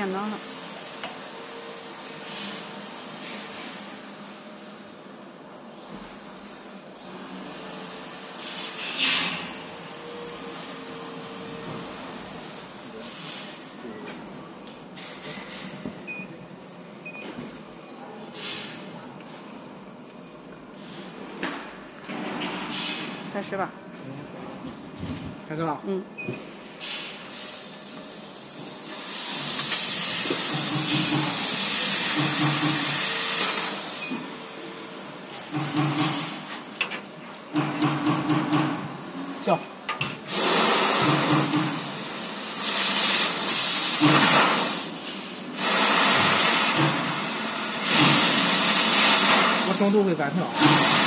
电脑了。开始吧。开始了。嗯。笑。我中途会暂停。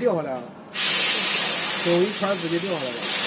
掉下来了，有一圈直接掉下来了。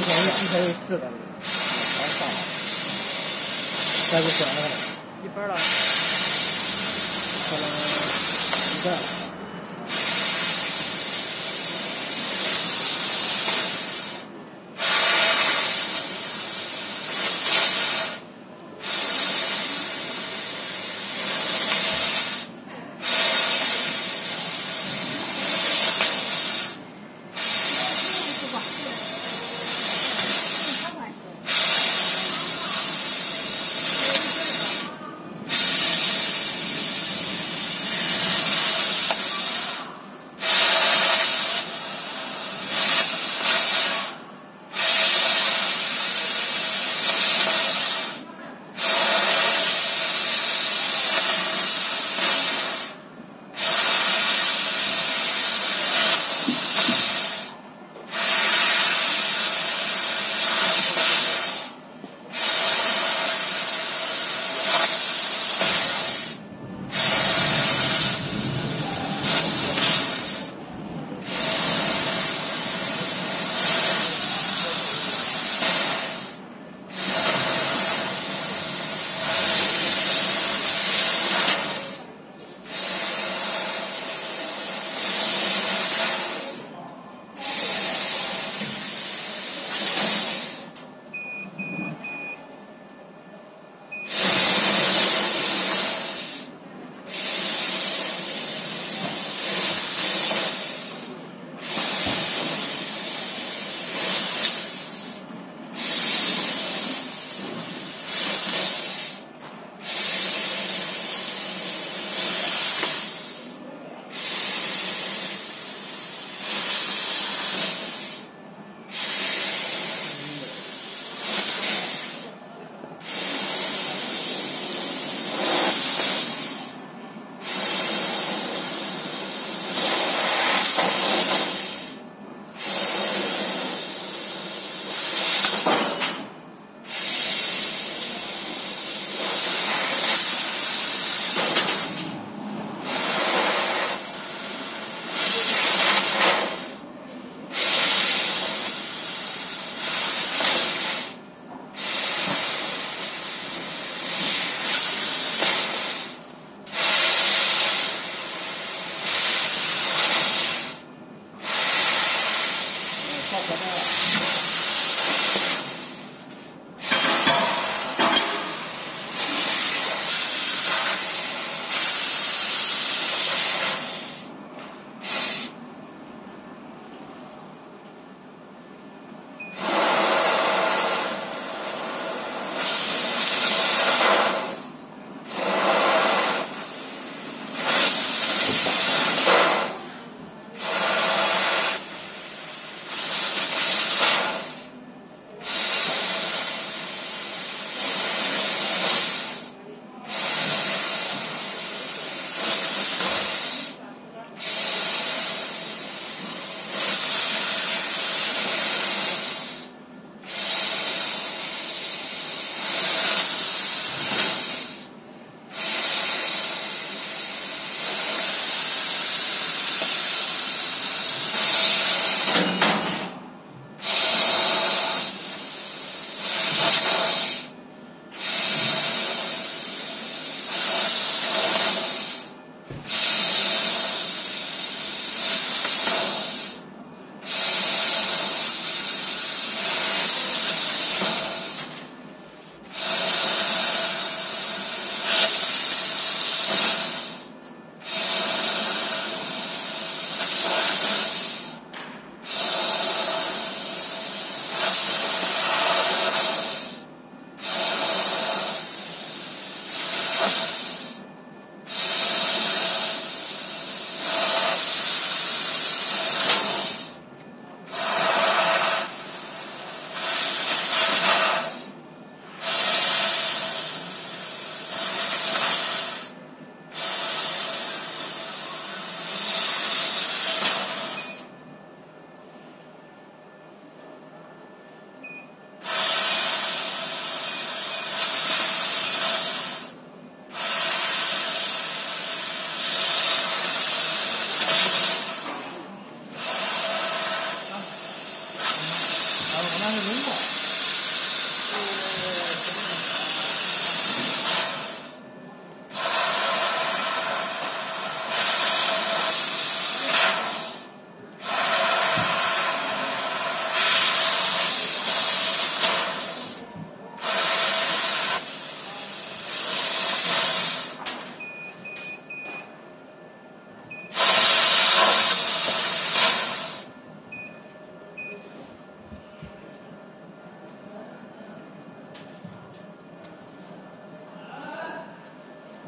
一条一条一是的，好上了，再给选上了，一分了，可能一半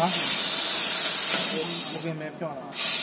啊？我我给你买票了啊。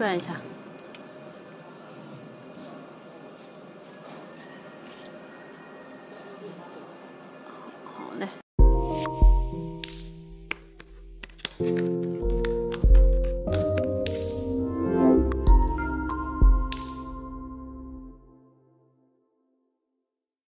转一下。